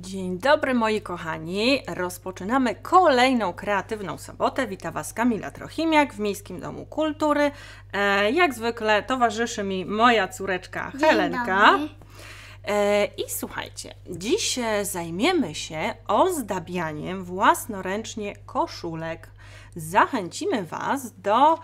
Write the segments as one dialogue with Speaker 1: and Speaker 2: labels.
Speaker 1: Dzień dobry moi kochani. Rozpoczynamy kolejną kreatywną sobotę. Witam Was Kamila Trochimiak w Miejskim Domu Kultury. E, jak zwykle towarzyszy mi moja córeczka
Speaker 2: Dzień
Speaker 1: Helenka.
Speaker 2: dobry.
Speaker 1: E, I słuchajcie, dziś e, zajmiemy się ozdabianiem własnoręcznie koszulek. Zachęcimy Was do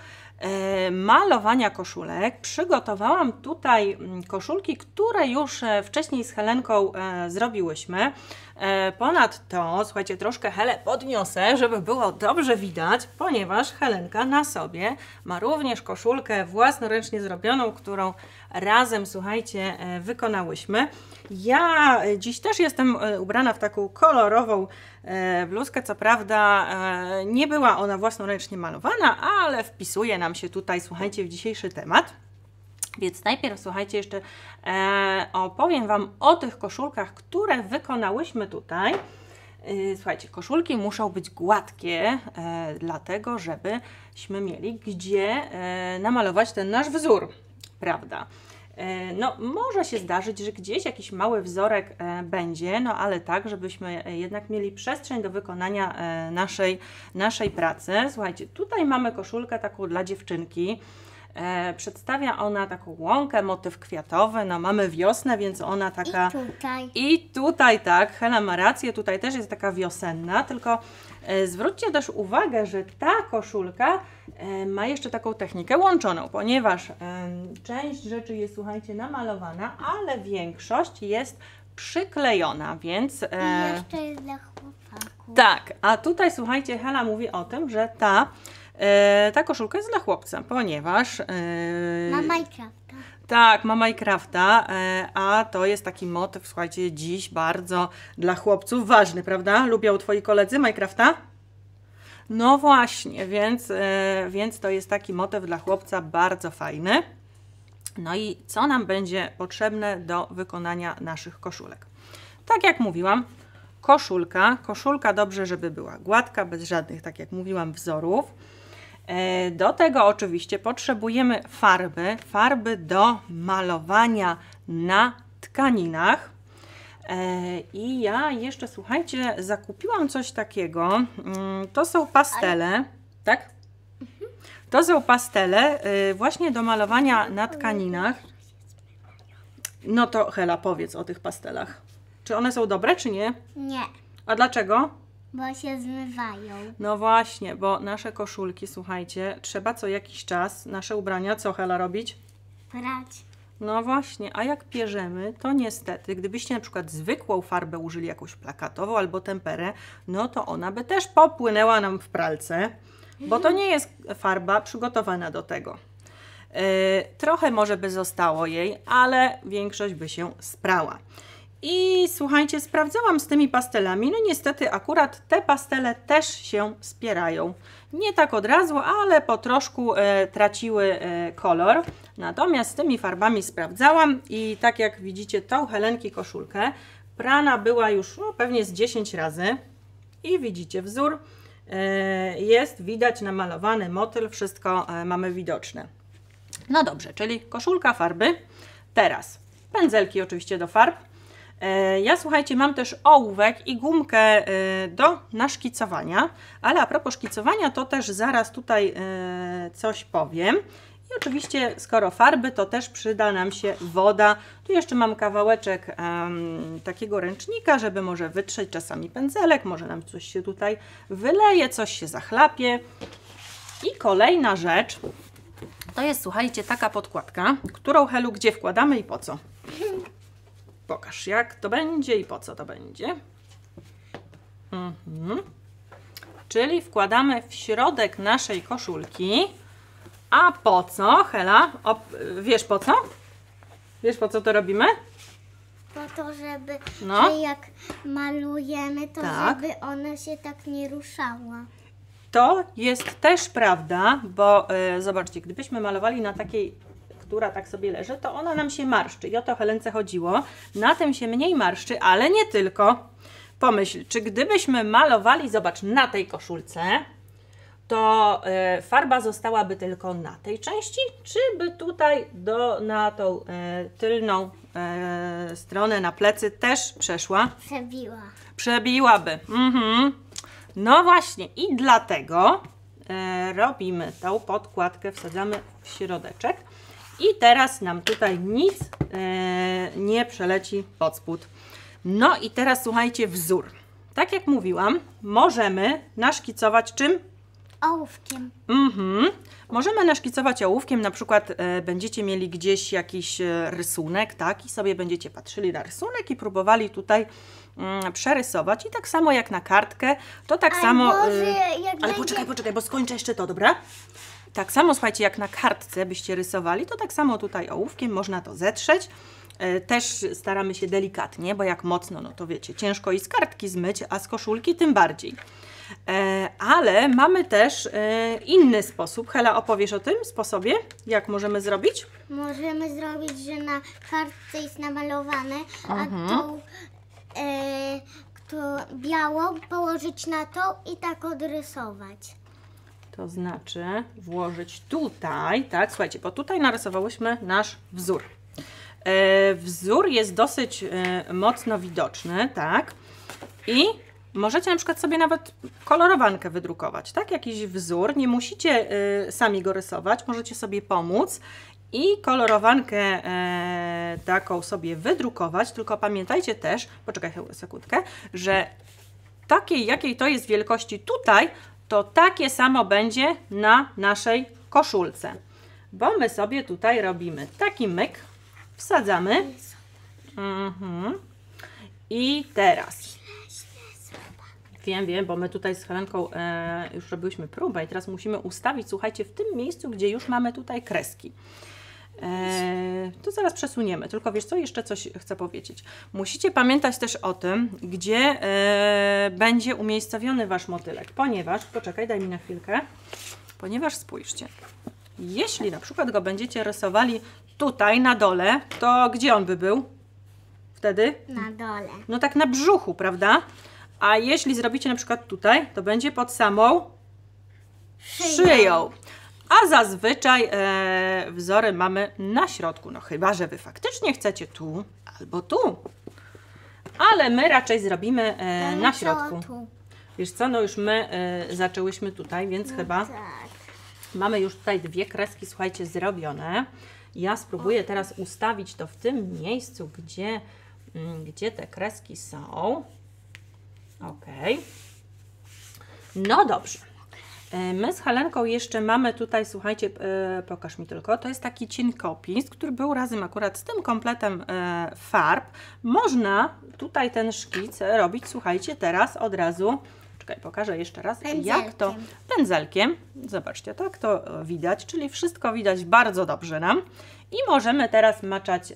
Speaker 1: malowania koszulek. Przygotowałam tutaj mm, koszulki, które już e, wcześniej z Helenką e, zrobiłyśmy. E, Ponadto, słuchajcie, troszkę Helę podniosę, żeby było dobrze widać, ponieważ Helenka na sobie ma również koszulkę własnoręcznie zrobioną, którą razem, słuchajcie, e, wykonałyśmy. Ja dziś też jestem e, ubrana w taką kolorową bluzkę, co prawda nie była ona własnoręcznie malowana, ale wpisuje nam się tutaj, słuchajcie, w dzisiejszy temat. Więc najpierw słuchajcie, jeszcze e, opowiem Wam o tych koszulkach, które wykonałyśmy tutaj. Y, Słuchajcie, koszulki muszą być gładkie, e, dlatego żebyśmy mieli gdzie e, namalować ten nasz wzór, prawda? E, No, może się zdarzyć, że gdzieś jakiś mały wzorek e, będzie, no ale tak, żebyśmy e, jednak mieli przestrzeń do wykonania e, naszej, naszej pracy. Słuchajcie, tutaj mamy koszulkę taką dla dziewczynki. E, przedstawia ona taką łąkę, motyw kwiatowy. No, mamy wiosnę, więc ona taka.
Speaker 2: I tutaj.
Speaker 1: I tutaj tak, Hela ma rację, tutaj też jest taka wiosenna, tylko e, zwróćcie też uwagę, że ta koszulka e, ma jeszcze taką technikę łączoną, ponieważ część rzeczy jest, słuchajcie, namalowana, ale większość jest przyklejona, więc...
Speaker 2: I
Speaker 1: e,
Speaker 2: jeszcze jest dla chłopaków.
Speaker 1: tak, a tutaj słuchajcie, Hela mówi o tym, że ta, ta koszulka jest dla chłopca, ponieważ... E,
Speaker 2: Ma Minecrafta.
Speaker 1: tak, ma Minecrafta, e, a to jest taki motyw, słuchajcie, dziś bardzo dla chłopców ważny, prawda? Lubią twoi koledzy Minecrafta? No właśnie, więc, e, więc to jest taki motyw dla chłopca bardzo fajny. No i co nam będzie potrzebne do wykonania naszych koszulek? Tak jak mówiłam, koszulka. Koszulka dobrze, żeby była gładka, bez żadnych, tak jak mówiłam, wzorów. E, Do tego oczywiście potrzebujemy farby, farby do malowania na tkaninach. E, I ja jeszcze, słuchajcie, zakupiłam coś takiego. Mm, To są pastele, tak? To są pastele y, właśnie do malowania na tkaninach. No to Hela, powiedz o tych pastelach. Czy one są dobre, czy nie?
Speaker 2: Nie,
Speaker 1: A dlaczego?
Speaker 2: Bo się zmywają.
Speaker 1: No właśnie, bo nasze koszulki, słuchajcie, trzeba co jakiś czas nasze ubrania, co Hela robić?
Speaker 2: Prać.
Speaker 1: No właśnie, a jak pierzemy, to niestety, gdybyście na przykład zwykłą farbę użyli jakąś plakatową albo temperę, no to ona by też popłynęła nam w pralce, bo to nie jest farba przygotowana do tego. Yy, trochę może by zostało jej, ale większość by się sprała. I słuchajcie, sprawdzałam z tymi pastelami. No niestety akurat te pastele też się spierają. Nie tak od razu, ale po troszku e, traciły e, kolor. Natomiast z tymi farbami sprawdzałam i tak jak widzicie tą Helenki koszulkę, prana była już no, pewnie z 10 razy. I widzicie wzór. E, jest widać namalowany motyl, wszystko e, mamy widoczne. No dobrze, czyli koszulka, farby. Teraz pędzelki oczywiście do farb. E, Ja słuchajcie, mam też ołówek i gumkę e, do naszkicowania, ale a propos szkicowania, to też zaraz tutaj e, coś powiem. I oczywiście, skoro farby, to też przyda nam się woda. Tu jeszcze mam kawałeczek em, takiego ręcznika, żeby może wytrzeć czasami pędzelek, może nam coś się tutaj wyleje, coś się zachlapie. I kolejna rzecz, to jest, słuchajcie, taka podkładka, którą Helu gdzie wkładamy i po co? Pokaż, jak to będzie i po co to będzie. Mhm. Czyli wkładamy w środek naszej koszulki. A po co, Hela? O, wiesz po co? Wiesz po co to robimy?
Speaker 2: Po to, żeby,
Speaker 1: No.
Speaker 2: że jak malujemy, to
Speaker 1: Tak.
Speaker 2: żeby ona się tak nie ruszała.
Speaker 1: To jest też prawda, bo e, zobaczcie, gdybyśmy malowali na takiej, która tak sobie leży, to ona nam się marszczy. I o to Helence chodziło. Na tym się mniej marszczy, ale nie tylko. Pomyśl, czy gdybyśmy malowali, zobacz, na tej koszulce, to e, farba zostałaby tylko na tej części, czy by tutaj do, na tą e, tylną e, stronę, na plecy też przeszła?
Speaker 2: Przebiła.
Speaker 1: Przebiłaby. Mhm. No właśnie, i dlatego robimy tą podkładkę, wsadzamy w środeczek. I teraz nam tutaj nic e, nie przeleci pod spód. No i teraz słuchajcie, wzór. Tak jak mówiłam, możemy naszkicować czym?
Speaker 2: Ołówkiem.
Speaker 1: Mhm. Możemy naszkicować ołówkiem, na przykład e, będziecie mieli gdzieś jakiś e, rysunek, tak? I sobie będziecie patrzyli na rysunek i próbowali tutaj mm, przerysować. I tak samo jak na kartkę, to tak samo...
Speaker 2: Jak
Speaker 1: ale
Speaker 2: będzie-
Speaker 1: poczekaj, poczekaj, bo skończę jeszcze to, dobra? Tak samo, słuchajcie, jak na kartce byście rysowali, to tak samo tutaj ołówkiem można to zetrzeć. E, Też staramy się delikatnie, bo jak mocno, no to wiecie, ciężko i z kartki zmyć, a z koszulki tym bardziej. E, ale mamy też e, inny sposób. Hela, opowiesz o tym sposobie? Jak możemy zrobić?
Speaker 2: Możemy zrobić, że na kartce jest namalowane,
Speaker 1: Mhm.
Speaker 2: a tą e, to białą położyć na to i tak odrysować.
Speaker 1: To znaczy włożyć tutaj, tak? Słuchajcie, bo tutaj narysowałyśmy nasz wzór. E, wzór jest dosyć e, mocno widoczny, tak? I możecie na przykład sobie nawet kolorowankę wydrukować, tak? Jakiś wzór. Nie musicie e, sami go rysować, możecie sobie pomóc i kolorowankę e, taką sobie wydrukować. Tylko pamiętajcie też, poczekaj sekundkę, że takiej, jakiej to jest wielkości tutaj, to takie samo będzie na naszej koszulce. Bo my sobie tutaj robimy taki myk, wsadzamy. Mhm. I teraz. Wiem, wiem, bo my tutaj z Helenką e, już robiłyśmy próbę i teraz musimy ustawić, słuchajcie, w tym miejscu, gdzie już mamy tutaj kreski. E, to zaraz przesuniemy, tylko wiesz co, jeszcze coś chcę powiedzieć. Musicie pamiętać też o tym, gdzie e, będzie umiejscowiony Wasz motylek, ponieważ, poczekaj, daj mi na chwilkę, ponieważ spójrzcie, jeśli na przykład go będziecie rysowali tutaj na dole, to gdzie on by był wtedy?
Speaker 2: Na dole.
Speaker 1: No tak na brzuchu, prawda? A jeśli zrobicie na przykład tutaj, to będzie pod samą szyją. A zazwyczaj e, wzory mamy na środku. No chyba, że Wy faktycznie chcecie tu albo tu. Ale my raczej zrobimy e, na środku. Wiesz co, no już my e, zaczęłyśmy tutaj, więc chyba
Speaker 2: Tak.
Speaker 1: mamy już tutaj dwie kreski, słuchajcie, zrobione. Ja spróbuję teraz ustawić to w tym miejscu, gdzie, mm, gdzie te kreski są. Ok. No dobrze. E, My z Helenką jeszcze mamy tutaj, słuchajcie, e, pokaż mi tylko, to jest taki cienkopis, który był razem akurat z tym kompletem e, farb. Można tutaj ten szkic robić, słuchajcie, teraz od razu, czekaj, pokażę jeszcze raz, jak to
Speaker 2: Pędzelkiem.
Speaker 1: pędzelkiem, zobaczcie, tak to widać, czyli wszystko widać bardzo dobrze nam. I możemy teraz maczać e,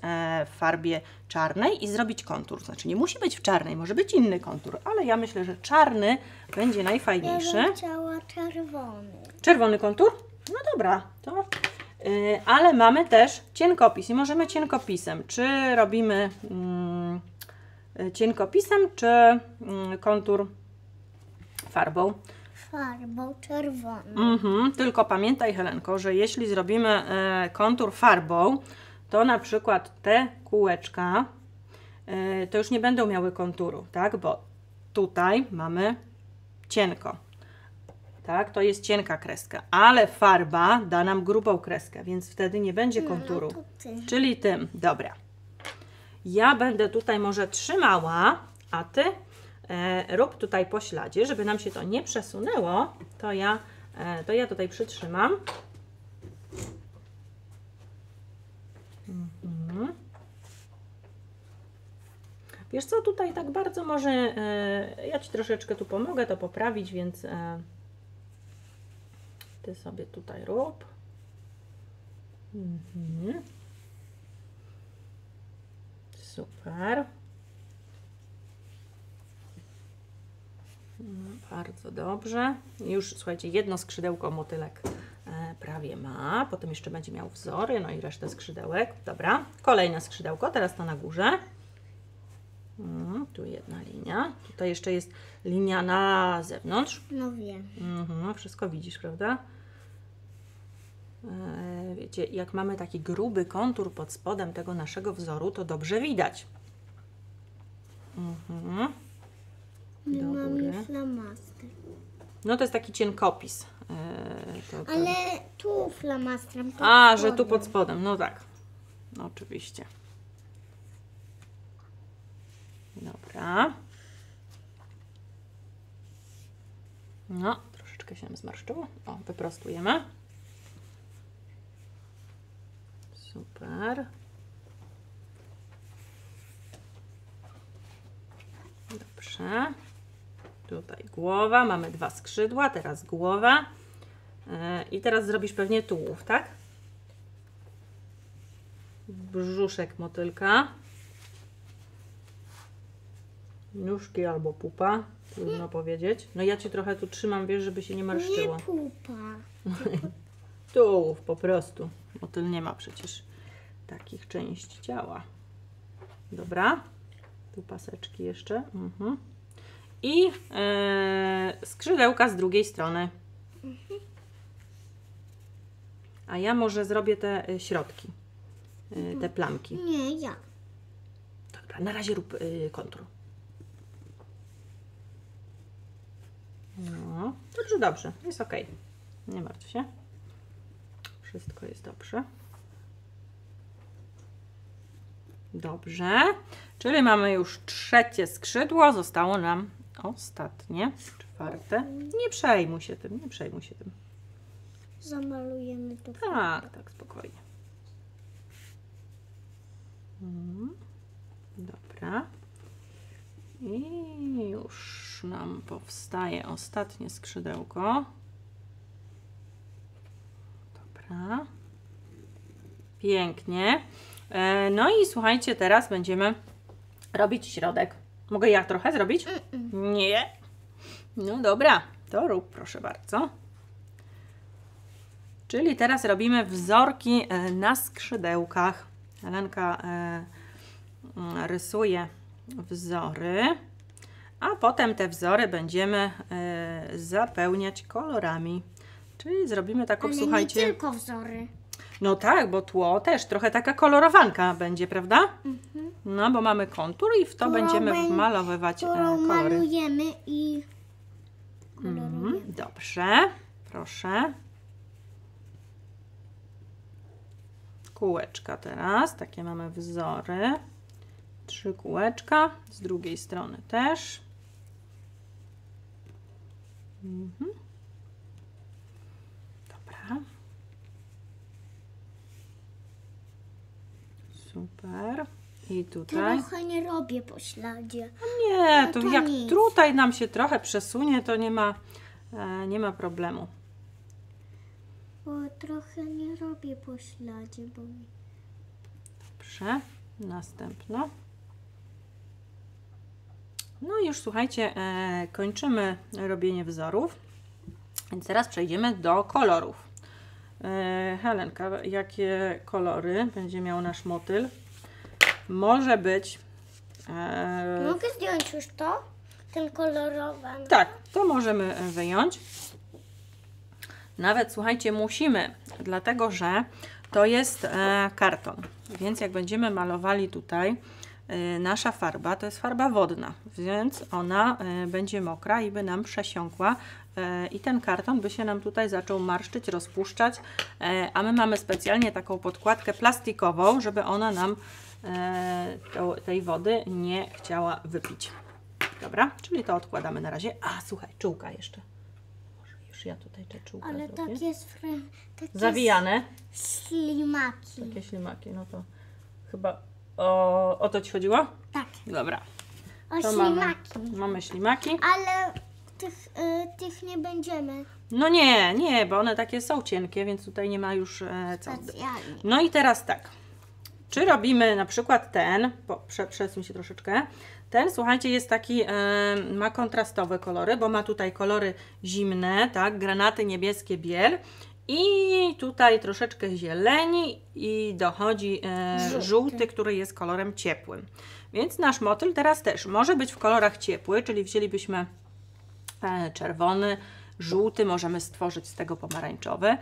Speaker 1: w farbie czarnej i zrobić kontur. Znaczy nie musi być w czarnej, może być inny kontur, ale ja myślę, że czarny będzie
Speaker 2: Ja
Speaker 1: najfajniejszy.
Speaker 2: bym chciała czerwony.
Speaker 1: Czerwony kontur? No dobra, to. Yy, ale mamy też cienkopis i możemy cienkopisem. Czy robimy mm, y, cienkopisem, czy mm, kontur farbą?
Speaker 2: Farbą czerwoną.
Speaker 1: Mhm, tylko pamiętaj, Helenko, że jeśli zrobimy e, kontur farbą, to na przykład te kółeczka e, to już nie będą miały konturu, tak? Bo tutaj mamy cienko. Tak, to jest cienka kreska, ale farba da nam grubą kreskę, więc wtedy nie będzie konturu.
Speaker 2: No ty.
Speaker 1: Czyli tym, dobra. Ja będę tutaj może trzymała, a ty rób tutaj po śladzie, żeby nam się to nie przesunęło, to ja, e, to ja tutaj przytrzymam. Mhm. Wiesz co, tutaj tak bardzo może, e, ja Ci troszeczkę tu pomogę to poprawić, więc e, Ty sobie tutaj rób. Mhm. Super. Bardzo dobrze. Już słuchajcie, jedno skrzydełko motylek e, prawie ma. Potem jeszcze będzie miał wzory, no i resztę skrzydełek. Dobra, kolejne skrzydełko, teraz to na górze. Mm, Tu jedna linia. Tutaj jeszcze jest linia na zewnątrz.
Speaker 2: No wiem.
Speaker 1: Mhm, wszystko widzisz, prawda? E, Wiecie, jak mamy taki gruby kontur pod spodem tego naszego wzoru, to dobrze widać. Mhm.
Speaker 2: My
Speaker 1: Do
Speaker 2: mamy
Speaker 1: góry.
Speaker 2: flamaster.
Speaker 1: No to jest taki cienkopis. E, to, to...
Speaker 2: Ale tu flamastrem. pod
Speaker 1: A, że tu
Speaker 2: spodem.
Speaker 1: pod spodem, no tak. No, oczywiście. Dobra. No, troszeczkę się nam zmarszczyło. O, wyprostujemy. Super. Dobrze. Tutaj głowa, mamy dwa skrzydła, teraz głowa. E, I teraz zrobisz pewnie tułów, tak? Brzuszek motylka. Nóżki albo pupa, trudno powiedzieć. No ja Ci trochę tu trzymam, wiesz, żeby się nie marszczyło.
Speaker 2: Nie pupa.
Speaker 1: Tułów po prostu. Motyl nie ma przecież takich części ciała. Dobra. Tu paseczki jeszcze. Mhm. I e, skrzydełka z drugiej strony. A ja może zrobię te e, środki. E, te plamki.
Speaker 2: Nie, ja.
Speaker 1: Dobra, na razie rób y, kontur. No, dobrze, dobrze. Jest ok. Nie martw się. Wszystko jest dobrze. Dobrze. Czyli mamy już trzecie skrzydło. Zostało nam ostatnie, czwarte. Nie przejmuj się tym, nie przejmuj się tym.
Speaker 2: Zamalujemy to.
Speaker 1: Tak, tak, spokojnie. Mhm. Dobra. I już nam powstaje ostatnie skrzydełko. Dobra. Pięknie. E, No i słuchajcie, teraz będziemy robić środek. Mogę ja trochę zrobić? Nie. No dobra, to rób proszę bardzo. Czyli teraz robimy wzorki e, na skrzydełkach. Helenka e, mm, rysuje wzory, a potem te wzory będziemy e, zapełniać kolorami. Czyli zrobimy taką,
Speaker 2: Ale
Speaker 1: słuchajcie.
Speaker 2: nie tylko wzory.
Speaker 1: No tak, bo tło też trochę taka kolorowanka będzie, prawda? No, bo mamy kontur i w to
Speaker 2: Którą
Speaker 1: będziemy
Speaker 2: bę-
Speaker 1: wmalowywać e,
Speaker 2: Którą
Speaker 1: kolory.
Speaker 2: malujemy i kolorujemy.
Speaker 1: Mhm, dobrze, proszę. Kółeczka teraz, takie mamy wzory. Trzy kółeczka, z drugiej strony też. Mhm. Dobra. Super. I tutaj.
Speaker 2: Trochę nie robię po śladzie.
Speaker 1: Nie,
Speaker 2: No
Speaker 1: to
Speaker 2: to
Speaker 1: jak
Speaker 2: nic.
Speaker 1: tutaj nam się trochę przesunie, to nie ma, e, nie ma problemu.
Speaker 2: Bo trochę nie robię po śladzie, bo mi...
Speaker 1: Dobrze, następno. No i już słuchajcie, e, kończymy robienie wzorów. Więc teraz przejdziemy do kolorów. E, Helenka, jakie kolory będzie miał nasz motyl? Może być. E,
Speaker 2: Mogę zdjąć już to? Ten kolorowany.
Speaker 1: Tak, to możemy e, wyjąć. Nawet słuchajcie, musimy, dlatego że to jest e, karton. Więc jak będziemy malowali tutaj, e, nasza farba to jest farba wodna, więc ona e, będzie mokra i by nam przesiąkła. E, I ten karton by się nam tutaj zaczął marszczyć, rozpuszczać, e, a my mamy specjalnie taką podkładkę plastikową, żeby ona nam e, tej wody nie chciała wypić. Dobra, czyli to odkładamy na razie. A, słuchaj, czułka jeszcze. Może już ja tutaj te czułka
Speaker 2: Ale
Speaker 1: zrobię.
Speaker 2: takie, fr- takie
Speaker 1: Zawijane,
Speaker 2: ślimaki.
Speaker 1: takie ślimaki, no to chyba o, o to Ci chodziło?
Speaker 2: Tak,
Speaker 1: Dobra,
Speaker 2: o
Speaker 1: to mamy,
Speaker 2: ślimaki.
Speaker 1: mamy ślimaki.
Speaker 2: Ale tych, y, tych nie będziemy
Speaker 1: No nie, nie, bo one takie są cienkie, więc tutaj nie ma już e, co.
Speaker 2: specjalnie.
Speaker 1: No i teraz tak. Czy robimy na przykład ten, po, prze, przesuń się troszeczkę. Ten, słuchajcie, jest taki, e, ma kontrastowe kolory, bo ma tutaj kolory zimne, tak, granaty, niebieskie, biel I tutaj troszeczkę zieleni i dochodzi e,
Speaker 2: Żółty.
Speaker 1: żółty, który jest kolorem ciepłym. Więc nasz motyl teraz też może być w kolorach ciepły, czyli wzięlibyśmy czerwony, żółty, możemy stworzyć z tego pomarańczowy,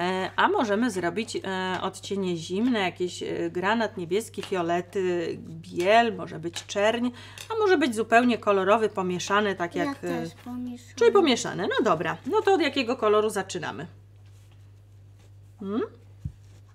Speaker 1: e, a możemy zrobić e, odcienie zimne, jakieś e, granat niebieski, fiolety, biel, może być czerń, a może być zupełnie kolorowy, pomieszany, tak jak...
Speaker 2: ja też pomieszam.
Speaker 1: Czyli pomieszane. No dobra. No to od jakiego koloru zaczynamy? Hmm?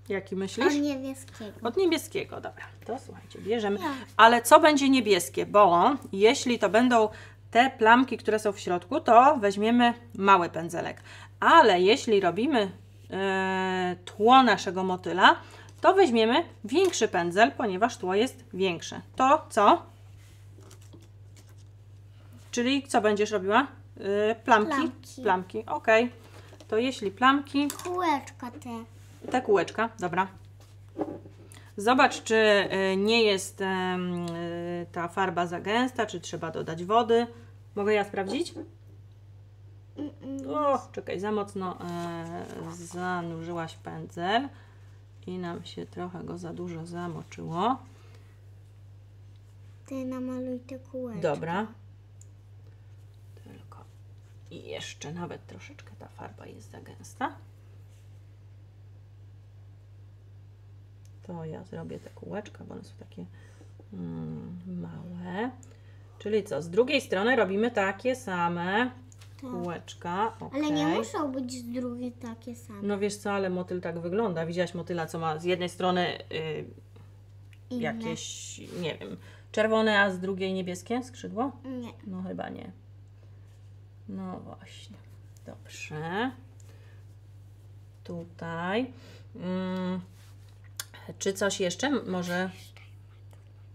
Speaker 1: Jaki
Speaker 2: Od
Speaker 1: myślisz?
Speaker 2: niebieskiego.
Speaker 1: Od niebieskiego, dobra. To słuchajcie, bierzemy.
Speaker 2: Tak.
Speaker 1: Ale co będzie niebieskie? Bo jeśli to będą te plamki, które są w środku, to weźmiemy mały pędzelek. Ale jeśli robimy e, tło naszego motyla, to weźmiemy większy pędzel, ponieważ tło jest większe. To co? Czyli co będziesz robiła? E, plamki?
Speaker 2: Plamki.
Speaker 1: Plamki, ok. To jeśli plamki,
Speaker 2: Kółeczka te.
Speaker 1: ta kółeczka, dobra. Zobacz, czy y, nie jest ta farba za gęsta, czy trzeba dodać wody. Mogę ja sprawdzić? O, czekaj, za mocno e, zanurzyłaś pędzel i nam się trochę go za dużo zamoczyło.
Speaker 2: Ty namaluj te kółeczka.
Speaker 1: Dobra. Tylko i jeszcze nawet troszeczkę ta farba jest za gęsta. To ja zrobię te kółeczka, bo one są takie mm, małe. Czyli co, z drugiej strony robimy takie same
Speaker 2: Tak.
Speaker 1: kółeczka.
Speaker 2: Ale nie muszą być z drugiej takie same.
Speaker 1: No wiesz co, ale motyl tak wygląda. Widziałaś motyla, co ma z jednej strony y, jakieś, nie wiem, czerwone, a z drugiej niebieskie skrzydło?
Speaker 2: Nie.
Speaker 1: No chyba nie. No właśnie. Dobrze. Tutaj. Mm. Czy coś jeszcze? Może.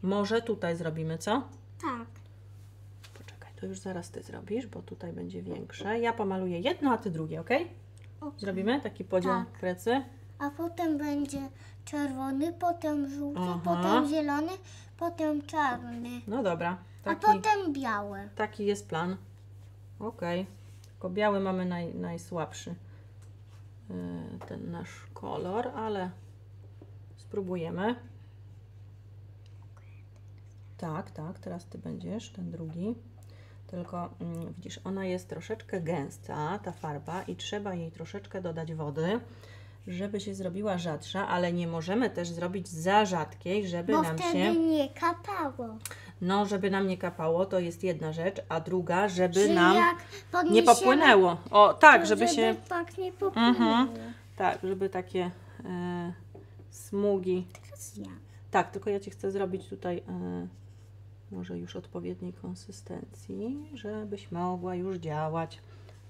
Speaker 1: Może tutaj zrobimy, co?
Speaker 2: Tak.
Speaker 1: To już zaraz ty zrobisz, bo tutaj będzie większe. Ja pomaluję jedno, a ty drugie, ok?
Speaker 2: Okej.
Speaker 1: Zrobimy taki podział
Speaker 2: Tak.
Speaker 1: precy.
Speaker 2: A potem będzie czerwony, potem żółty,
Speaker 1: Aha.
Speaker 2: potem zielony, potem czarny.
Speaker 1: No dobra.
Speaker 2: A
Speaker 1: Taki,
Speaker 2: potem biały.
Speaker 1: taki jest plan. Ok. Tylko biały mamy naj, najsłabszy. yy, Ten nasz kolor, ale spróbujemy. Tak, tak, teraz ty będziesz, ten drugi. Tylko mm, widzisz, ona jest troszeczkę gęsta, ta farba, i trzeba jej troszeczkę dodać wody, żeby się zrobiła rzadsza, ale nie możemy też zrobić za rzadkiej, żeby
Speaker 2: Bo
Speaker 1: nam
Speaker 2: wtedy
Speaker 1: się.
Speaker 2: nie kapało.
Speaker 1: No, żeby nam nie kapało, to jest jedna rzecz, a druga, żeby
Speaker 2: Czyli
Speaker 1: nam nie popłynęło. O, tak,
Speaker 2: to
Speaker 1: żeby się.
Speaker 2: tak nie popłynęło.
Speaker 1: Mhm. Tak, żeby takie e, smugi.
Speaker 2: Teraz ja.
Speaker 1: Tak, tylko ja ci chcę zrobić tutaj e, może już odpowiedniej konsystencji, żebyś mogła już działać.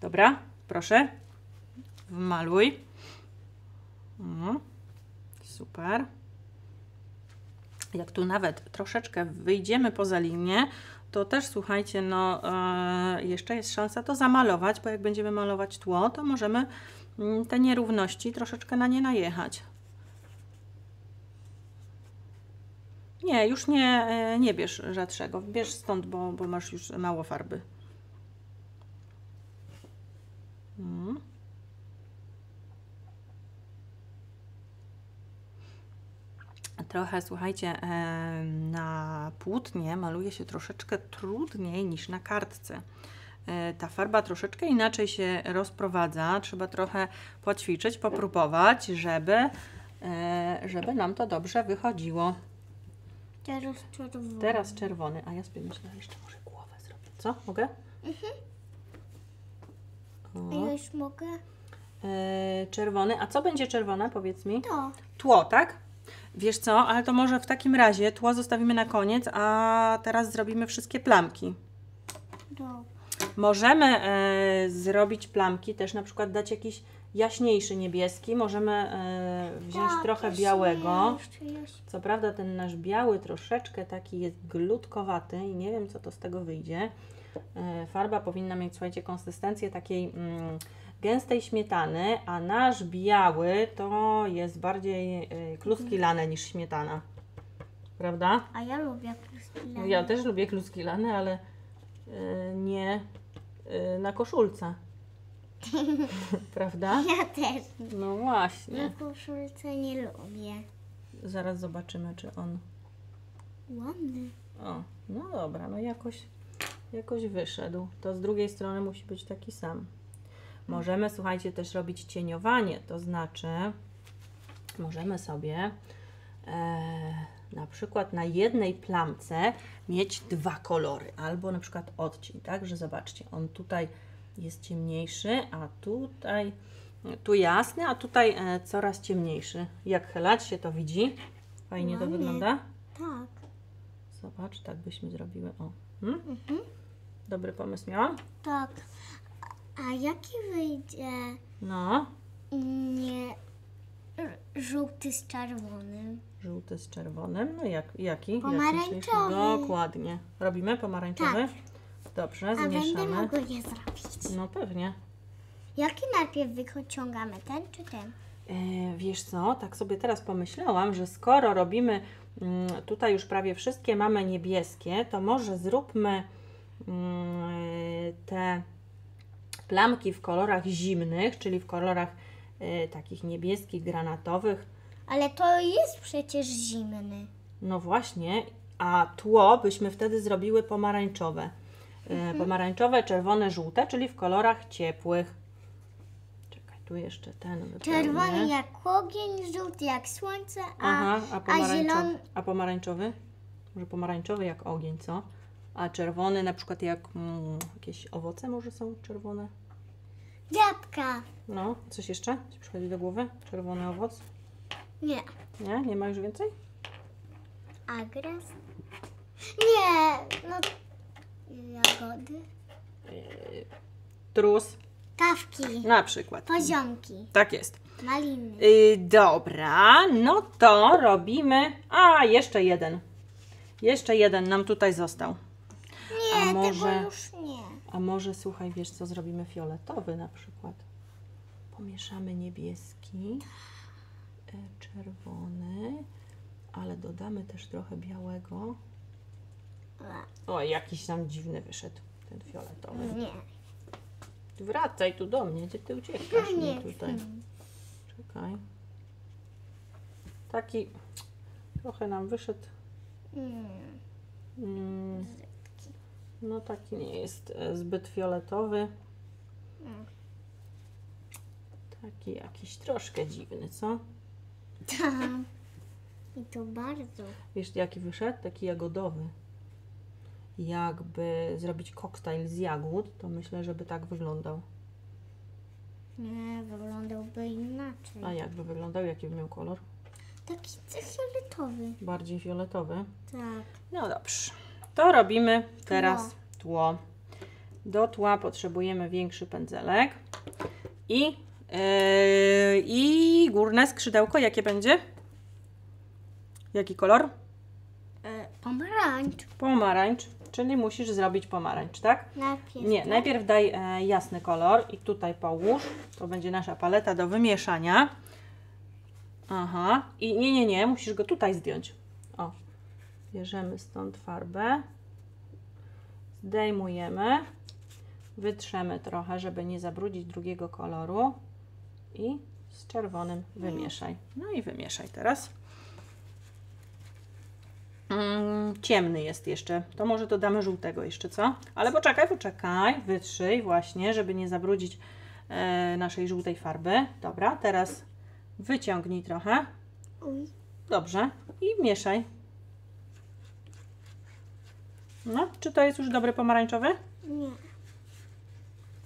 Speaker 1: Dobra, proszę. Wmaluj. Mhm. Super. Jak tu nawet troszeczkę wyjdziemy poza linię, to też słuchajcie, no e, jeszcze jest szansa to zamalować, bo jak będziemy malować tło, to możemy mm, te nierówności troszeczkę na nie najechać. Nie, już nie, e, nie bierz rzadszego. Bierz stąd, bo, bo masz już mało farby. Mm. Trochę, słuchajcie, e, na płótnie maluje się troszeczkę trudniej niż na kartce. E, Ta farba troszeczkę inaczej się rozprowadza. Trzeba trochę poćwiczyć, popróbować, żeby, żeby nam to dobrze wychodziło.
Speaker 2: Teraz czerwony.
Speaker 1: Teraz czerwony, a ja sobie myślę, jeszcze może głowę zrobię. Co? Mogę?
Speaker 2: A ja już mogę?
Speaker 1: E, czerwony. A co będzie czerwone? Powiedz mi.
Speaker 2: To.
Speaker 1: Tło, tak? Wiesz co, ale to może w takim razie tło zostawimy na koniec, a teraz zrobimy wszystkie plamki.
Speaker 2: Dobra.
Speaker 1: Możemy e, zrobić plamki, też na przykład dać jakiś jaśniejszy niebieski. Możemy e, wziąć trochę białego. Co prawda ten nasz biały troszeczkę taki jest glutkowaty i nie wiem co to z tego wyjdzie. E, Farba powinna mieć, słuchajcie, konsystencję takiej mm, gęstej śmietany, a nasz biały to jest bardziej e, kluski lane niż śmietana. Prawda?
Speaker 2: A ja lubię krystale.
Speaker 1: Ja też lubię kluski lane, ale e, nie e, na koszulce. Prawda?
Speaker 2: Ja też.
Speaker 1: No
Speaker 2: Na
Speaker 1: właśnie.
Speaker 2: koszulce nie lubię.
Speaker 1: Zaraz zobaczymy, czy on.
Speaker 2: Ładny.
Speaker 1: O, no dobra, no jakoś, jakoś wyszedł. To z drugiej strony musi być taki sam. Możemy, słuchajcie, też robić cieniowanie, to znaczy możemy sobie e, na przykład na jednej plamce mieć dwa kolory, albo na przykład odcień, tak, że zobaczcie, on tutaj jest ciemniejszy, a tutaj tu jasny, a tutaj e, coraz ciemniejszy. Jak chylać się to widzi? Fajnie to
Speaker 2: Ładnie.
Speaker 1: wygląda.
Speaker 2: Tak.
Speaker 1: Zobacz, tak byśmy zrobiły. O. Hmm? Dobry pomysł miałam?
Speaker 2: Tak. A jaki wyjdzie
Speaker 1: No.
Speaker 2: nie żółty z czerwonym?
Speaker 1: Żółty z czerwonym. No jak, jaki?
Speaker 2: Pomarańczowy.
Speaker 1: Dokładnie. Robimy pomarańczowy? Dobrze,
Speaker 2: A będę
Speaker 1: zmieszamy.
Speaker 2: mogła je zrobić.
Speaker 1: No pewnie.
Speaker 2: Jaki najpierw wyciągamy? Ten czy ten?
Speaker 1: E, wiesz co, tak sobie teraz pomyślałam, że skoro robimy mm, tutaj już prawie wszystkie mamy niebieskie, to może zróbmy mm, te plamki w kolorach zimnych, czyli w kolorach e, takich niebieskich, granatowych.
Speaker 2: Ale to jest przecież zimny.
Speaker 1: No właśnie, a tło byśmy wtedy zrobiły pomarańczowe. E, Pomarańczowe, czerwone, żółte, czyli w kolorach ciepłych. Czekaj, tu jeszcze ten wypełnię.
Speaker 2: Czerwony jak ogień, żółty jak słońce, a,
Speaker 1: Aha, a pomarańczowy,
Speaker 2: zielony...
Speaker 1: a pomarańczowy? Może pomarańczowy jak ogień, co? A czerwony na przykład jak mm, jakieś owoce może są czerwone?
Speaker 2: Jabłka.
Speaker 1: No, coś jeszcze Ci przychodzi do głowy? Czerwony owoc?
Speaker 2: Nie.
Speaker 1: Nie? Nie ma już więcej?
Speaker 2: Agres? Nie. No... Jagody?
Speaker 1: Trus
Speaker 2: Kawki.
Speaker 1: na przykład.
Speaker 2: Poziomki.
Speaker 1: Tak jest.
Speaker 2: Maliny.
Speaker 1: Y, dobra, no to robimy. A, jeszcze jeden. Jeszcze jeden nam tutaj został.
Speaker 2: Nie,
Speaker 1: a może-
Speaker 2: już nie.
Speaker 1: A może słuchaj, wiesz co, zrobimy fioletowy na przykład. Pomieszamy niebieski, e, czerwony, ale dodamy też trochę białego. O, jakiś nam dziwny wyszedł ten fioletowy.
Speaker 2: Nie.
Speaker 1: Wracaj tu do mnie, gdzie ty uciekasz
Speaker 2: Nie
Speaker 1: mi tutaj. Czekaj. Taki trochę nam wyszedł.
Speaker 2: Mm.
Speaker 1: No taki nie jest e, zbyt fioletowy. Taki jakiś troszkę dziwny, co?
Speaker 2: Tak. I to bardzo.
Speaker 1: Wiesz jaki wyszedł? Taki jagodowy. Jakby zrobić koktajl z jagód, to myślę, żeby tak wyglądał.
Speaker 2: Nie, wyglądałby inaczej.
Speaker 1: A jakby wyglądał? Jaki by miał kolor?
Speaker 2: Taki fioletowy.
Speaker 1: Bardziej fioletowy.
Speaker 2: Tak.
Speaker 1: No dobrze. To robimy teraz tło. Do tła potrzebujemy większy pędzelek i, yy, i górne skrzydełko. Jakie będzie? Jaki kolor?
Speaker 2: E, pomarańcz.
Speaker 1: Pomarańcz, czyli musisz zrobić pomarańcz, tak?
Speaker 2: Najpierw.
Speaker 1: Nie,
Speaker 2: tak?
Speaker 1: najpierw daj e, jasny kolor i tutaj połóż. To będzie nasza paleta do wymieszania. Aha. I nie, nie, nie, musisz go tutaj zdjąć. O. Bierzemy stąd farbę. Zdejmujemy. Wytrzemy trochę, żeby nie zabrudzić drugiego koloru. I z czerwonym wymieszaj. No i wymieszaj teraz. Mm, ciemny jest jeszcze. To może dodamy żółtego jeszcze, co? Ale poczekaj, poczekaj. Wytrzyj właśnie, żeby nie zabrudzić e, naszej żółtej farby. Dobra, teraz wyciągnij trochę. Dobrze. I mieszaj. No, czy to jest już dobry pomarańczowy?
Speaker 2: Nie.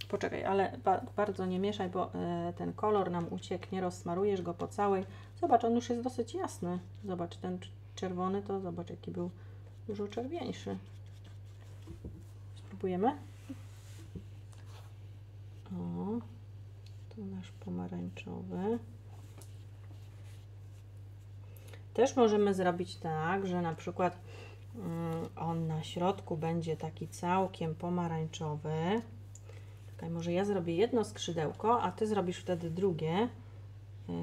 Speaker 1: Poczekaj, ale ba bardzo nie mieszaj, bo e, ten kolor nam ucieknie, rozsmarujesz go po całej. Zobacz, on już jest dosyć jasny. Zobacz, ten czerwony to zobacz, jaki był dużo czerwieńszy. Spróbujemy? O, tu nasz pomarańczowy. Też możemy zrobić tak, że na przykład mm, on na środku będzie taki całkiem pomarańczowy. Czekaj, może ja zrobię jedno skrzydełko, a Ty zrobisz wtedy drugie yy,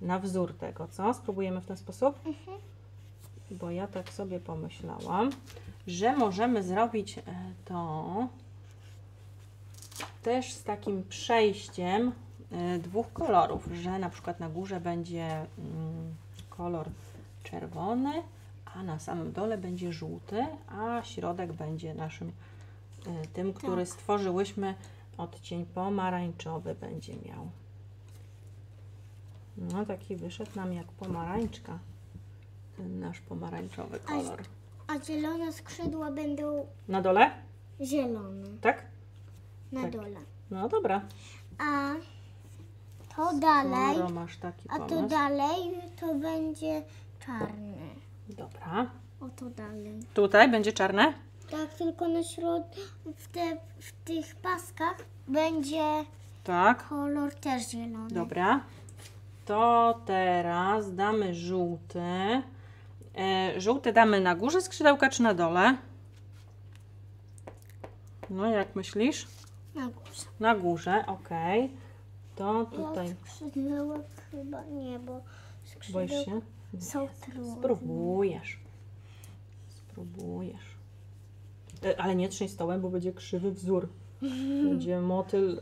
Speaker 1: na wzór tego, co? Spróbujemy w ten sposób? Bo ja tak sobie pomyślałam, że możemy zrobić e, to też z takim przejściem y, dwóch kolorów, że na przykład na górze będzie mm, kolor czerwony, a na samym dole będzie żółty, a środek będzie naszym y, tym, który stworzyłyśmy, odcień pomarańczowy będzie miał. No taki wyszedł nam jak pomarańczka, ten nasz pomarańczowy kolor.
Speaker 2: A zielone skrzydła będą
Speaker 1: Na dole?
Speaker 2: zielone
Speaker 1: Tak?
Speaker 2: na
Speaker 1: Tak.
Speaker 2: dole.
Speaker 1: No dobra.
Speaker 2: A to dalej,
Speaker 1: Skoro masz taki
Speaker 2: a to
Speaker 1: pomysł.
Speaker 2: dalej to będzie czarne.
Speaker 1: Dobra.
Speaker 2: O to dalej.
Speaker 1: Tutaj będzie czarne?
Speaker 2: Tak, tylko na środku, w, te, w tych paskach będzie
Speaker 1: Tak.
Speaker 2: kolor też zielony.
Speaker 1: Dobra. To teraz damy żółty. E, żółty damy na górze skrzydełka czy na dole? No jak myślisz?
Speaker 2: Na górze.
Speaker 1: Na górze, ok. To tutaj.
Speaker 2: Ja skrzydełek chyba nie, bo
Speaker 1: Boisz
Speaker 2: skrzydełka
Speaker 1: się?
Speaker 2: są trudne.
Speaker 1: Spróbujesz. Spróbujesz. E, Ale nie trzyj stołem, bo będzie krzywy wzór. Będzie motyl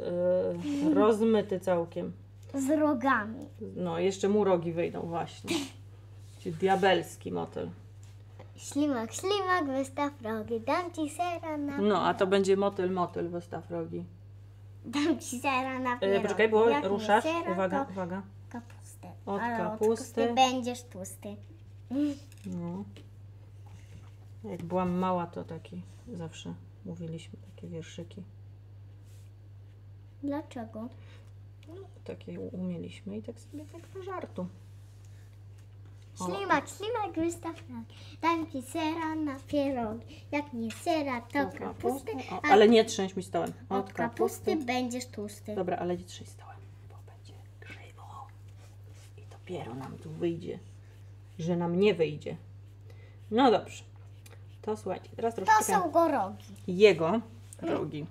Speaker 1: e, rozmyty całkiem.
Speaker 2: Z rogami.
Speaker 1: No, jeszcze mu rogi wyjdą właśnie. Ci Diabelski motyl.
Speaker 2: Ślimak, ślimak, wystaw rogi, dam ci sera na
Speaker 1: No, a to będzie motyl, motyl, wystaw rogi.
Speaker 2: Dam ci sera na
Speaker 1: E,
Speaker 2: pierogi.
Speaker 1: poczekaj, bo
Speaker 2: Jak
Speaker 1: ruszasz.
Speaker 2: sera,
Speaker 1: Uwaga,
Speaker 2: to
Speaker 1: uwaga.
Speaker 2: kapustę.
Speaker 1: Od
Speaker 2: Ale
Speaker 1: kapusty.
Speaker 2: Od będziesz tłusty.
Speaker 1: No. Jak byłam mała, to taki zawsze mówiliśmy takie wierszyki.
Speaker 2: Dlaczego?
Speaker 1: No, takie umieliśmy i tak sobie tak na żartu.
Speaker 2: Ślimak, ślimak, wystaw rogi. Dam ci sera na pierogi. Jak nie sera, to
Speaker 1: Od
Speaker 2: kapusty.
Speaker 1: O,
Speaker 2: a
Speaker 1: ale nie trzęść mi stołem.
Speaker 2: od kapusty będziesz tłusty.
Speaker 1: Dobra, ale nie trzęść stołem, bo będzie krzywo. I dopiero nam tu wyjdzie, że nam nie wyjdzie. No dobrze. To słuchajcie, teraz
Speaker 2: To
Speaker 1: troszeczkę
Speaker 2: są go rogi.
Speaker 1: jego rogi.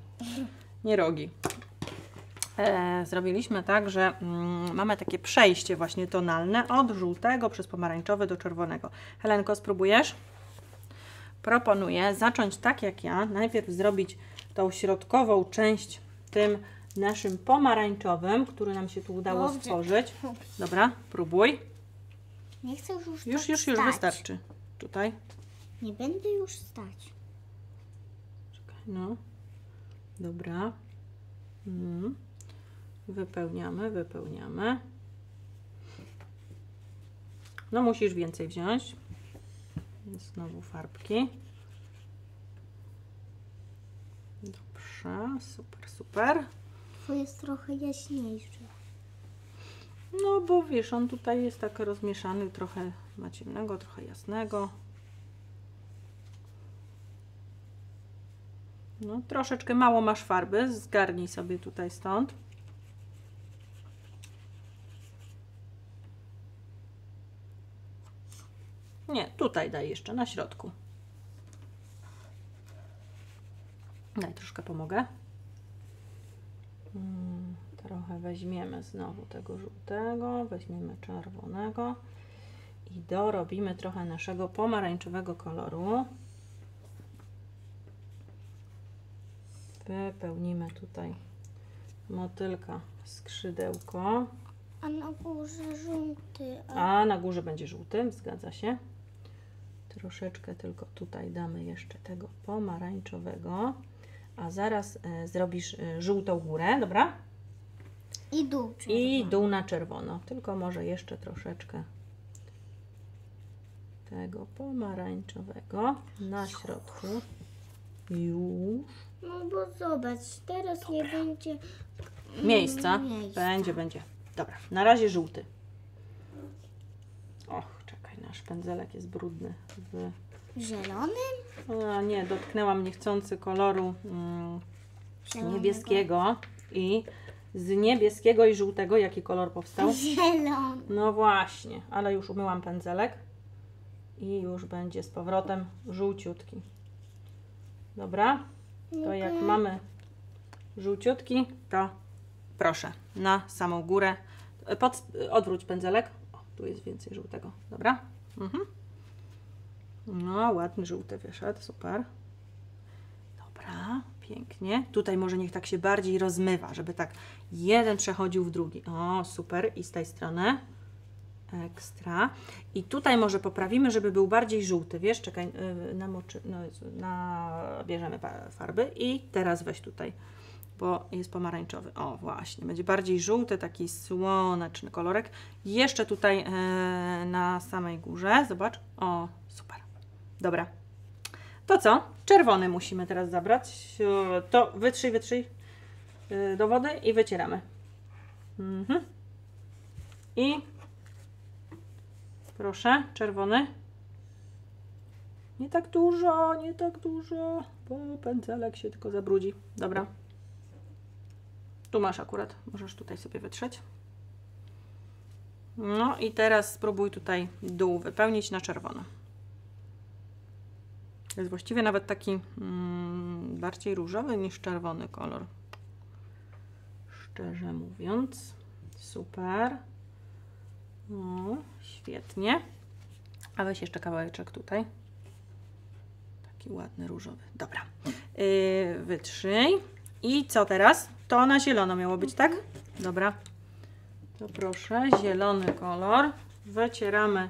Speaker 1: Nie rogi. E, zrobiliśmy tak, że mm, mamy takie przejście właśnie tonalne od żółtego przez pomarańczowy do czerwonego. Helenko, spróbujesz? Proponuję zacząć tak jak ja. Najpierw zrobić tą środkową część tym naszym pomarańczowym, który nam się tu udało
Speaker 2: Dobrze.
Speaker 1: stworzyć. Dobra, próbuj.
Speaker 2: Nie chcę już
Speaker 1: Już,
Speaker 2: tak
Speaker 1: już, już
Speaker 2: stać.
Speaker 1: wystarczy. Tutaj.
Speaker 2: Nie będę już stać.
Speaker 1: Czekaj, no. Dobra. Mm. Wypełniamy, wypełniamy. No musisz więcej wziąć. Znowu farbki. Dobrze, super, super.
Speaker 2: Twój jest trochę jaśniejszy.
Speaker 1: No bo wiesz, on tutaj jest tak rozmieszany, trochę ma ciemnego, trochę jasnego. No, troszeczkę mało masz farby, zgarnij sobie tutaj stąd. Nie, tutaj daj jeszcze, na środku. Daj, troszkę pomogę. Mm, Trochę weźmiemy znowu tego żółtego, weźmiemy czerwonego i dorobimy trochę naszego pomarańczowego koloru. Wypełnimy tutaj motylka skrzydełko,
Speaker 2: A na górze żółty. A
Speaker 1: a na górze będzie żółty, zgadza się. Troszeczkę tylko tutaj damy jeszcze tego pomarańczowego, a zaraz e, zrobisz e, żółtą górę, dobra?
Speaker 2: I dół.
Speaker 1: I dół na czerwono, tylko może jeszcze troszeczkę tego pomarańczowego na środku. Już.
Speaker 2: No bo zobacz, teraz nie będzie
Speaker 1: Miejsca.
Speaker 2: Miejsca.
Speaker 1: Będzie, będzie. Dobra, na razie żółty. Och, czekaj, nasz pędzelek jest brudny. W...
Speaker 2: zielonym.
Speaker 1: A, nie, dotknęłam niechcący koloru mm,
Speaker 2: Zielonego.
Speaker 1: niebieskiego i z niebieskiego i żółtego jaki kolor powstał?
Speaker 2: Zielony.
Speaker 1: No właśnie, ale już umyłam pędzelek i już będzie z powrotem żółciutki. Dobra? To jak mamy żółciutki, to proszę, na samą górę. Pod, odwróć pędzelek. O, tu jest więcej żółtego. Dobra? Mhm. No, ładny żółty wyszedł, super. Dobra. pięknie. Tutaj może niech tak się bardziej rozmywa, żeby tak jeden przechodził w drugi. O, super. I z tej strony. Ekstra. I tutaj może poprawimy, żeby był bardziej żółty. Wiesz, czekaj, yy, namoczy, no, Jezu, na, bierzemy pa- farby i teraz weź tutaj, bo jest pomarańczowy. O, właśnie, będzie bardziej żółty, taki słoneczny kolorek. Jeszcze tutaj e, na samej górze, zobacz. O, super. Dobra. To co? Czerwony musimy teraz zabrać. To wytrzyj, wytrzyj e, do wody i wycieramy. Mhm. I proszę, czerwony. Nie tak dużo, nie tak dużo, bo pędzelek się tylko zabrudzi. Dobra. Tu masz akurat, możesz tutaj sobie wytrzeć. No i teraz spróbuj tutaj dół wypełnić na czerwono. To jest właściwie nawet taki mm, bardziej różowy niż czerwony kolor. Szczerze mówiąc. Super. No, świetnie. A weź jeszcze kawałeczek tutaj. Taki ładny różowy. Dobra. Yy, wytrzyj. I co teraz? To na zielono miało być, tak? Dobra. To proszę, zielony kolor. Wycieramy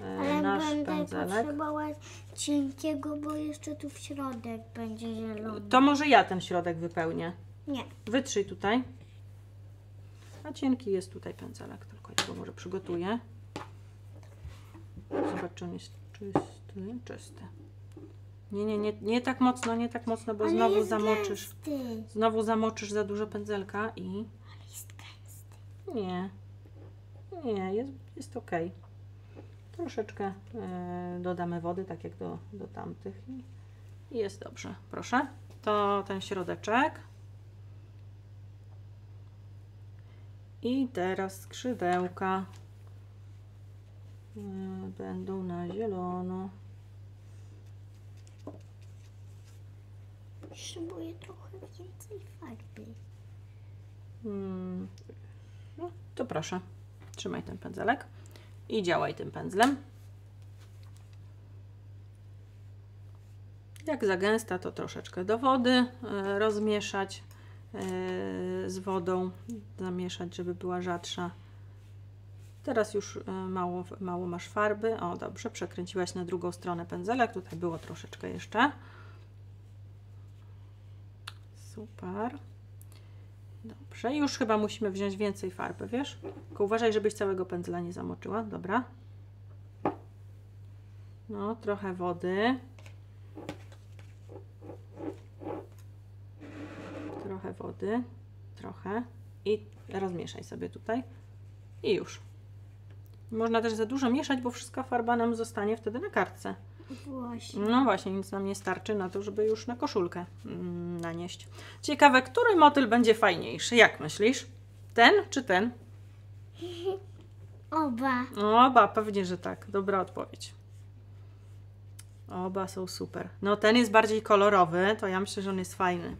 Speaker 1: e, nasz pędzelek.
Speaker 2: potrzebować cienkiego, bo jeszcze tu w środek będzie zielony.
Speaker 1: To może ja ten środek wypełnię.
Speaker 2: Nie.
Speaker 1: Wytrzyj tutaj. A cienki jest tutaj pędzelek, tylko ja go może przygotuję. Zobacz, czy on jest czysty. Czysty. Nie, nie, nie, nie tak mocno, nie tak mocno, bo znowu
Speaker 2: jest
Speaker 1: zamoczysz.
Speaker 2: Gęsty.
Speaker 1: Znowu zamoczysz za dużo pędzelka i
Speaker 2: Ale jest gęsty.
Speaker 1: nie. Nie, jest, jest ok. Troszeczkę e, dodamy wody, tak jak do, do tamtych i, i jest dobrze. Proszę. To ten środeczek. I teraz skrzydełka e, będą na zielono.
Speaker 2: Potrzebuję trochę więcej farby.
Speaker 1: Mm, No, to proszę. Trzymaj ten pędzelek i działaj tym pędzlem. Jak za gęsta, to troszeczkę do wody e, rozmieszać e, z wodą, zamieszać, żeby była rzadsza. Teraz już e, mało, mało masz farby. O, dobrze, przekręciłaś na drugą stronę pędzelek. Tutaj było troszeczkę jeszcze. Super. Dobrze, już chyba musimy wziąć więcej farby, wiesz? Tylko uważaj, żebyś całego pędzla nie zamoczyła. Dobra. No, trochę wody. Trochę wody. Trochę. I rozmieszaj sobie tutaj. I już. Można też za dużo mieszać, bo wszystka farba nam zostanie wtedy na kartce.
Speaker 2: Właśnie.
Speaker 1: No właśnie, nic nam nie starczy na to, żeby już na koszulkę mm, nanieść. Ciekawe, który motyl będzie fajniejszy? Jak myślisz? Ten czy ten?
Speaker 2: Oba.
Speaker 1: Oba, pewnie, że tak. Dobra odpowiedź. Oba są super. No ten jest bardziej kolorowy, to ja myślę, że on jest fajny.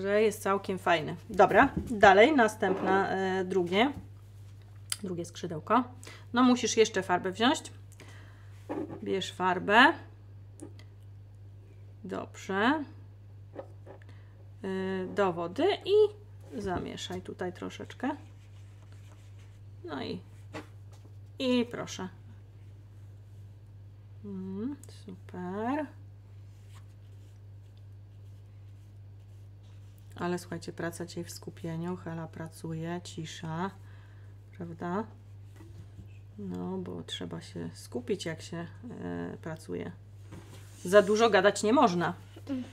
Speaker 1: Że jest całkiem fajny. Dobra, dalej, następna, e, drugie. Drugie skrzydełko. No musisz jeszcze farbę wziąć. Bierz farbę. Dobrze. Y, Do wody i zamieszaj tutaj troszeczkę. No i i proszę. Mm, super. Ale słuchajcie, praca dzisiaj w skupieniu. Hela pracuje, cisza, prawda? No, bo trzeba się skupić, jak się e, pracuje. Za dużo gadać nie można.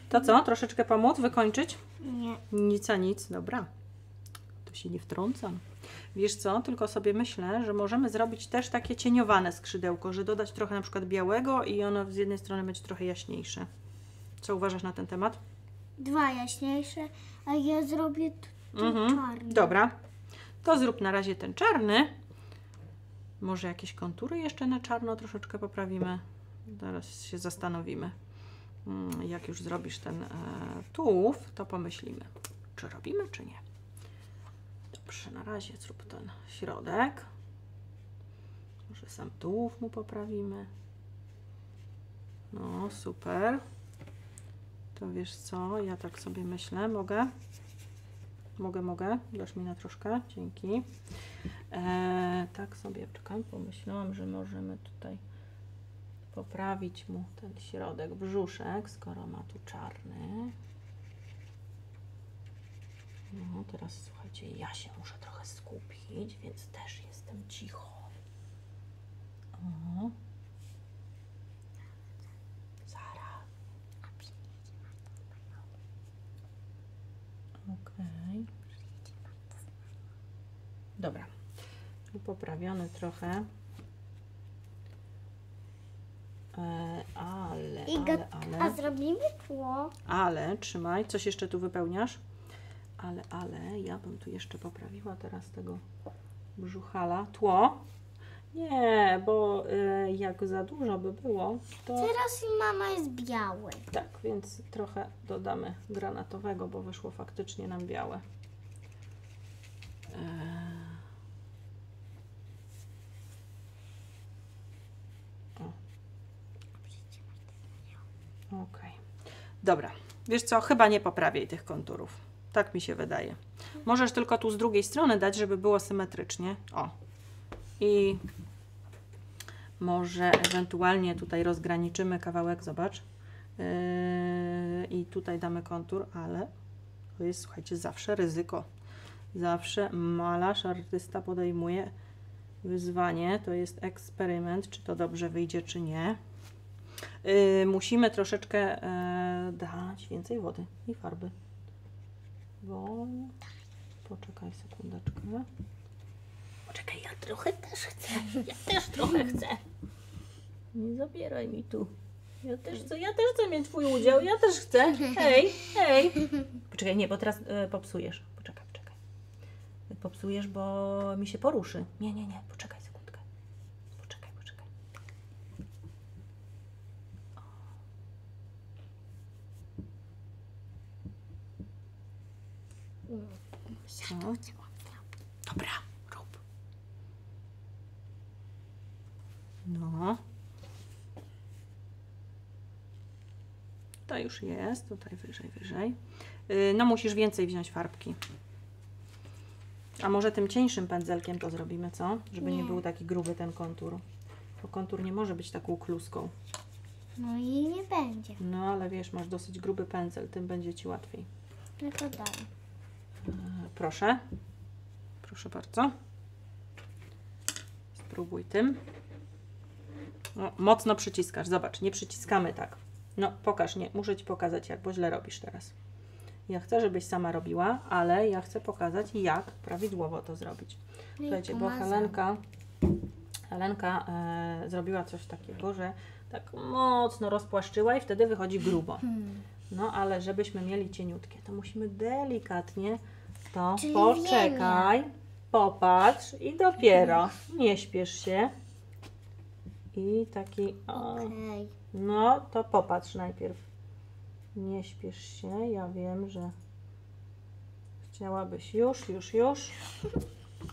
Speaker 1: To co? Troszeczkę pomóc, wykończyć?
Speaker 2: Nie.
Speaker 1: Nic a nic, dobra. To się nie wtrącam. Wiesz co, tylko sobie myślę, że możemy zrobić też takie cieniowane skrzydełko, że dodać trochę na przykład białego i ono z jednej strony będzie trochę jaśniejsze. Co uważasz na ten temat?
Speaker 2: Dwa jaśniejsze, a ja zrobię t- tu
Speaker 1: Mhm.
Speaker 2: czarny.
Speaker 1: Dobra. To zrób na razie ten czarny. Może jakieś kontury jeszcze na czarno troszeczkę poprawimy. Zaraz się zastanowimy. Mm, Jak już zrobisz ten e, tułów, to pomyślimy, czy robimy, czy nie. Dobrze, na razie zrób ten środek. Może sam tułów mu poprawimy. No, super. To wiesz co, ja tak sobie myślę, mogę? Mogę, mogę. Dasz mi na troszkę, dzięki. E, tak sobie, czekam, pomyślałam, że możemy tutaj poprawić mu ten środek, brzuszek, skoro ma tu czarny. No, teraz słuchajcie, ja się muszę trochę skupić, więc też jestem cicho. O. Zara. Okej. Dobra. Poprawiony trochę. E, ale,
Speaker 2: Iga,
Speaker 1: ale, ale.
Speaker 2: a zrobimy tło?
Speaker 1: Ale, trzymaj, coś jeszcze tu wypełniasz? Ale, ale, ja bym tu jeszcze poprawiła teraz tego brzuchala. Tło? Nie, bo y, jak za dużo by było, to
Speaker 2: Teraz mama jest biały.
Speaker 1: tak, więc trochę dodamy granatowego, bo wyszło faktycznie nam białe. O. Okej. Dobra. Wiesz co, chyba nie poprawiaj tych konturów. Tak mi się wydaje. Możesz tylko tu z drugiej strony dać, żeby było symetrycznie. O. I może ewentualnie tutaj rozgraniczymy kawałek, zobacz. Yy, I tutaj damy kontur, ale to jest, słuchajcie, zawsze ryzyko. Zawsze malarz, artysta podejmuje wyzwanie. To jest eksperyment, czy to dobrze wyjdzie, czy nie. Yy, musimy troszeczkę yy, dać więcej wody i farby. Bo... Poczekaj sekundeczkę. Poczekaj, ja trochę też chcę. Ja też trochę chcę. Nie zabieraj mi tu. Ja też chcę, ja też chcę mieć twój udział, ja też chcę. Hej, hej. Poczekaj, nie, bo teraz e, popsujesz. Poczekaj, poczekaj. Popsujesz, bo mi się poruszy. Nie, nie, nie. Poczekaj, poczekaj. No. Dobra, rób. No. To już jest, tutaj wyżej, wyżej. Yy, No musisz więcej wziąć farbki. A może tym cieńszym pędzelkiem to zrobimy, co? Żeby nie,
Speaker 2: Nie.
Speaker 1: był taki gruby ten kontur. Bo kontur nie może być taką kluską.
Speaker 2: No i nie będzie.
Speaker 1: No ale wiesz, masz dosyć gruby pędzel, tym będzie Ci łatwiej.
Speaker 2: No to daj.
Speaker 1: E, Proszę. Proszę bardzo. Spróbuj tym. No, mocno przyciskasz. Zobacz, nie przyciskamy tak. No, pokaż, nie. Muszę Ci pokazać, jak, bo źle robisz teraz. Ja chcę, żebyś sama robiła, ale ja chcę pokazać, jak prawidłowo to zrobić. Słuchajcie, bo. Helenka, Helenka e, zrobiła coś takiego, że tak mocno rozpłaszczyła i wtedy wychodzi grubo.
Speaker 2: Hmm.
Speaker 1: No, ale żebyśmy mieli cieniutkie, to musimy delikatnie to
Speaker 2: Czyli
Speaker 1: poczekaj, popatrz i dopiero. Nie śpiesz się. I taki, o,
Speaker 2: Okej.
Speaker 1: no to popatrz najpierw. Nie śpiesz się, ja wiem, że chciałabyś już, już, już.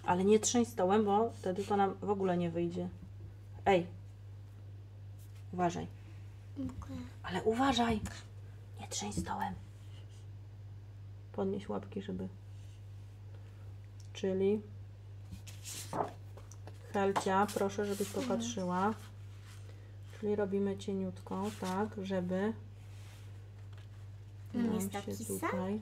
Speaker 1: Ale nie trzyń stołem, bo wtedy to nam w ogóle nie wyjdzie. Ej, uważaj. Ale uważaj! Nie trzyń stołem. Podnieś łapki, żeby. Czyli. Helcia, proszę, żebyś popatrzyła. Czyli robimy cieniutką, tak, żeby. Nam
Speaker 2: jest
Speaker 1: się
Speaker 2: taki sam?
Speaker 1: tutaj-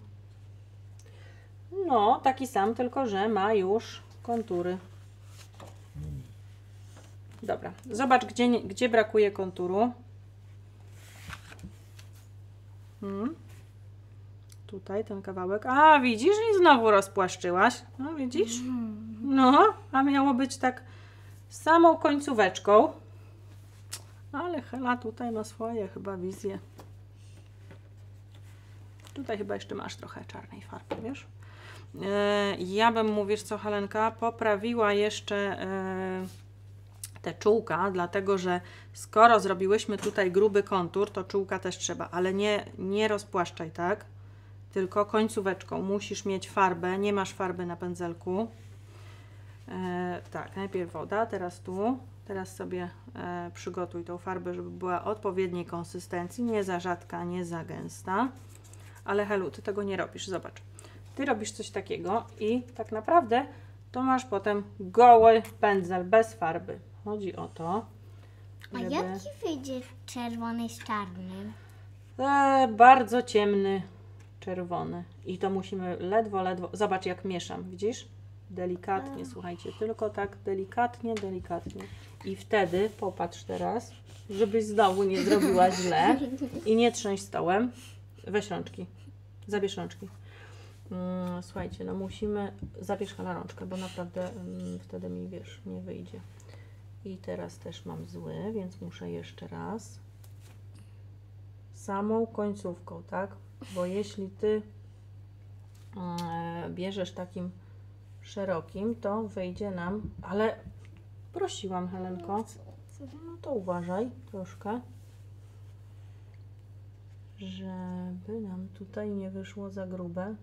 Speaker 1: No, taki sam, tylko że ma już kontury. Dobra, zobacz, gdzie, gdzie brakuje konturu. Hmm. Tutaj ten kawałek. A, widzisz? I znowu rozpłaszczyłaś. No, widzisz? No, a miało być tak samą końcóweczką. Ale Hela tutaj ma swoje chyba wizje. Tutaj chyba jeszcze masz trochę czarnej farby, wiesz? E, ja bym, mówisz co Helenka, poprawiła jeszcze e, te czółka, dlatego że skoro zrobiłyśmy tutaj gruby kontur, to czółka też trzeba, ale nie, nie rozpłaszczaj, tak? Tylko końcóweczką. Musisz mieć farbę, nie masz farby na pędzelku. E, tak, najpierw woda, teraz tu. Teraz sobie e, przygotuj tą farbę, żeby była odpowiedniej konsystencji, nie za rzadka, nie za gęsta. Ale Helu, ty tego nie robisz, zobacz. Ty robisz coś takiego i tak naprawdę to masz potem goły pędzel bez farby. Chodzi o to,
Speaker 2: A
Speaker 1: żeby...
Speaker 2: jaki wyjdzie czerwony z czarnym?
Speaker 1: E, bardzo ciemny, czerwony. I to musimy ledwo, ledwo. Zobacz, jak mieszam, widzisz? Delikatnie, słuchajcie, tylko tak delikatnie, delikatnie. I wtedy, popatrz teraz, żebyś znowu nie zrobiła źle i nie trzęść stołem. Weź rączki, zabierz rączki. Mm, słuchajcie, no musimy, zabierz na rączkę, bo naprawdę mm, wtedy mi, wiesz, nie wyjdzie. I teraz też mam zły, więc muszę jeszcze raz samą końcówką, tak? Bo jeśli ty e, bierzesz takim szerokim, to wyjdzie nam, ale prosiłam Helenko, no to uważaj troszkę, żeby nam tutaj nie wyszło za grube.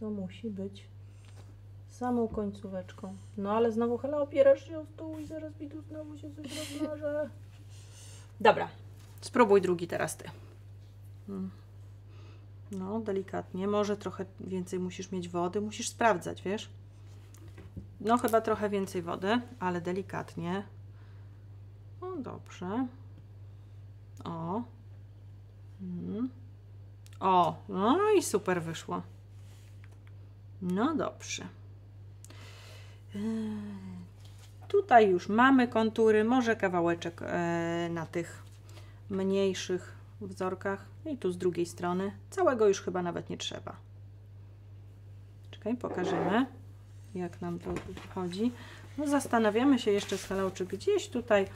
Speaker 1: To musi być samą końcóweczką. No ale znowu Hela opierasz się o stół i zaraz mi tu znowu się coś rozmaże. Dobra, spróbuj drugi teraz ty. Mm. No, delikatnie. Może trochę więcej musisz mieć wody. Musisz sprawdzać, wiesz? No, chyba trochę więcej wody, ale delikatnie. No, dobrze. O. Mm. O, no i super wyszło. No dobrze. Yy, Tutaj już mamy kontury, może kawałeczek e, na tych mniejszych wzorkach i tu z drugiej strony. Całego już chyba nawet nie trzeba. Czekaj, pokażemy jak nam to wychodzi. No, zastanawiamy się jeszcze z Helą, czy gdzieś tutaj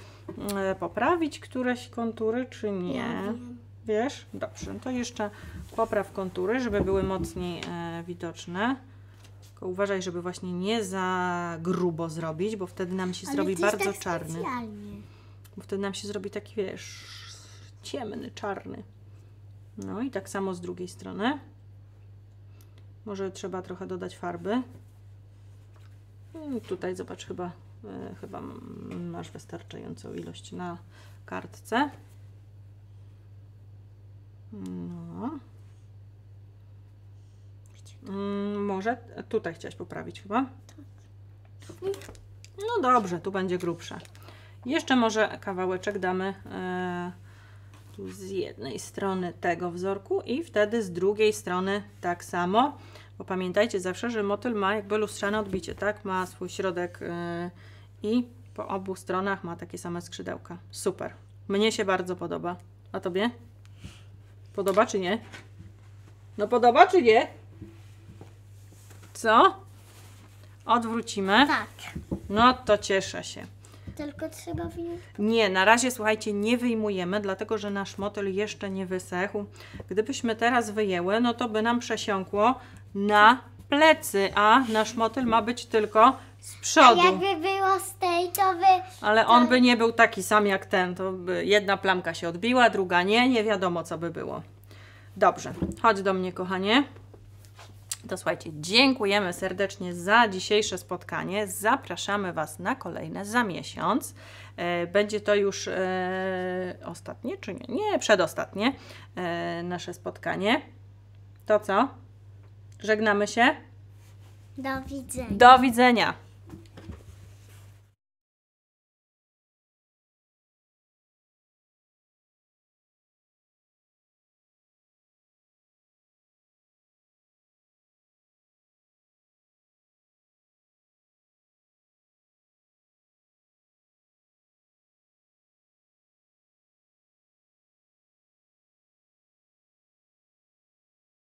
Speaker 1: e, poprawić któreś kontury, czy nie. Wiesz? Dobrze, to jeszcze popraw kontury, żeby były mocniej e, widoczne. Tylko uważaj, żeby właśnie nie za grubo zrobić, bo wtedy nam się
Speaker 2: Ale
Speaker 1: zrobi bardzo
Speaker 2: tak
Speaker 1: czarny.
Speaker 2: specjalnie.
Speaker 1: Bo wtedy nam się zrobi taki, wiesz, ciemny, czarny. No i tak samo z drugiej strony. Może trzeba trochę dodać farby. I tutaj zobacz, chyba, e, chyba masz wystarczającą ilość na kartce. No. Mm, może tutaj chciałaś poprawić chyba? No dobrze, tu będzie grubsze. Jeszcze może kawałeczek damy e, tu z jednej strony tego wzorku i wtedy z drugiej strony tak samo. Bo pamiętajcie zawsze, że motyl ma jakby lustrzane odbicie, tak? Ma swój środek e, i po obu stronach ma takie same skrzydełka. Super. Mnie się bardzo podoba. A tobie? Podoba czy nie? No podoba czy nie? Co? Odwrócimy.
Speaker 2: Tak.
Speaker 1: No to cieszę się.
Speaker 2: Tylko trzeba wyjąć.
Speaker 1: Nie, na razie słuchajcie, nie wyjmujemy, dlatego że nasz motyl jeszcze nie wysechł. Gdybyśmy teraz wyjęły, no to by nam przesiąkło na plecy, a nasz motyl ma być tylko z
Speaker 2: A
Speaker 1: przodu.
Speaker 2: jakby było z tej, to by...
Speaker 1: Ale on by nie był taki sam jak ten. To by jedna plamka się odbiła, druga nie, nie wiadomo co by było. Dobrze, chodź do mnie, kochanie. To słuchajcie, dziękujemy serdecznie za dzisiejsze spotkanie. Zapraszamy Was na kolejne za miesiąc. E, Będzie to już e, ostatnie, czy nie? Nie, przedostatnie e, nasze spotkanie. To co? Żegnamy się.
Speaker 2: Do widzenia.
Speaker 1: Do widzenia.